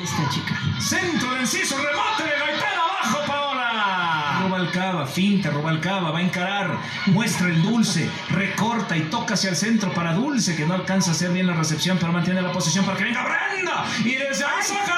Esta chica. Centro de enciso, remate de Gaitán abajo, Paola. Rubalcaba, finta, Rubalcaba, va a encarar, muestra el dulce, recorta y toca hacia el centro para Dulce, que no alcanza a hacer bien la recepción, pero mantiene la posición para que venga Brenda. Y desde ahí saca.